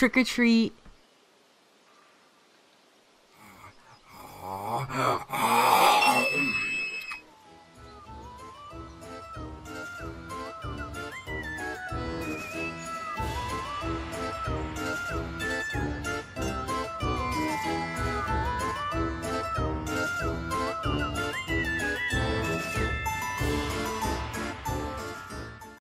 trick or treat.